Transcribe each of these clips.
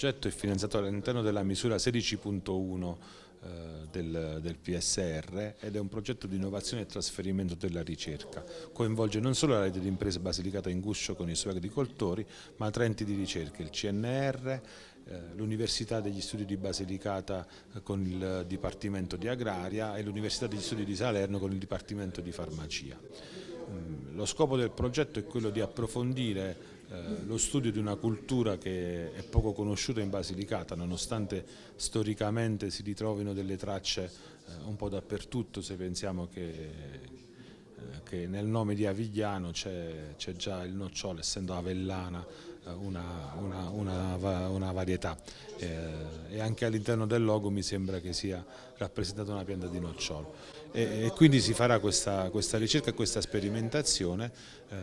progetto è finanziato all'interno della misura 16.1 eh, del, del, PSR ed è un progetto di innovazione e trasferimento della ricerca. Coinvolge non solo la rete di imprese Basilicata in guscio con i suoi agricoltori, ma tre enti di ricerca, il CNR, eh, l'Università degli Studi di Basilicata eh, con il Dipartimento di Agraria e l'Università degli Studi di Salerno con il Dipartimento di Farmacia. Mm, lo scopo del progetto è quello di approfondire eh, lo studio di una cultura che è poco conosciuta in Basilicata, nonostante storicamente si ritrovino delle tracce eh, un po' dappertutto, se pensiamo che, eh, che nel nome di Avigliano c'è già il nocciolo, essendo avellana una, una, una, una varietà. E anche all'interno del logo mi sembra che sia rappresentata una pianta di nocciolo. E, e quindi si farà questa, questa ricerca questa sperimentazione eh,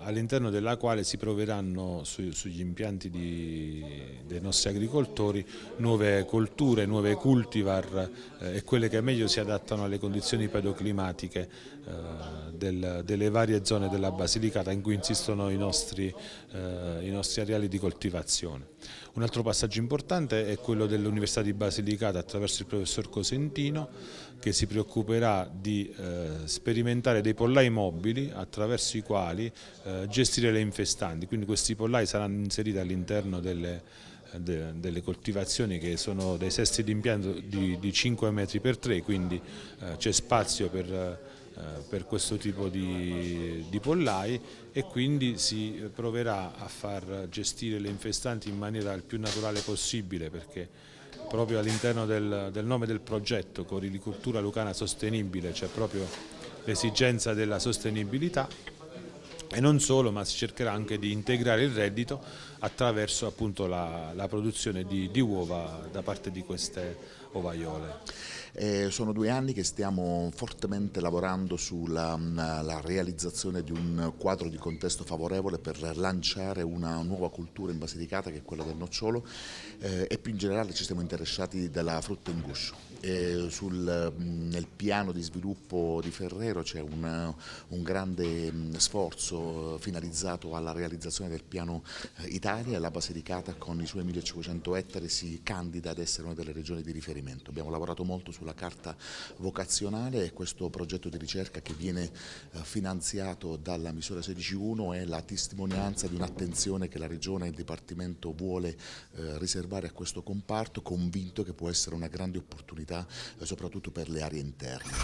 all'interno della quale si proveranno su, sugli impianti di, dei nostri agricoltori nuove colture, nuove cultivar eh, e quelle che meglio si adattano alle condizioni pedoclimatiche eh, del, delle varie zone della Basilicata in cui insistono i nostri, eh, i nostri areali di coltivazione. Un altro passaggio importante è quello dell'Università di Basilicata attraverso il professor Cosentino che si preoccuperà di eh, sperimentare dei pollai mobili attraverso i quali eh, gestire le infestanti, quindi questi pollai saranno inseriti all'interno delle, de, delle, coltivazioni che sono dei sesti di impianto di, di 5 metri per 3, quindi eh, c'è spazio per per questo tipo di, di, pollai e quindi si proverà a far gestire le infestanti in maniera il più naturale possibile perché proprio all'interno del, del, nome del progetto Corilicultura Lucana Sostenibile c'è proprio l'esigenza della sostenibilità e non solo ma si cercherà anche di integrare il reddito attraverso appunto la, la produzione di, di uova da parte di queste ovaiole. Eh, sono due anni che stiamo fortemente lavorando sulla mm, realizzazione di un quadro di contesto favorevole per lanciare una nuova cultura in Basilicata che è quella del nocciolo eh, e più in generale ci siamo interessati della frutta in guscio. Sul, mm, nel piano di sviluppo di Ferrero c'è un, un, grande mm, sforzo finalizzato alla realizzazione del piano eh, Italia e la Basilicata con i suoi 1500 ettari si candida ad essere una delle regioni di riferimento. Abbiamo lavorato molto sulla carta vocazionale e questo progetto di ricerca che viene eh, finanziato dalla misura 16.1 è la testimonianza di un'attenzione che la regione e il Dipartimento vuole eh, riservare a questo comparto, convinto che può essere una grande opportunità eh, soprattutto per le aree interne.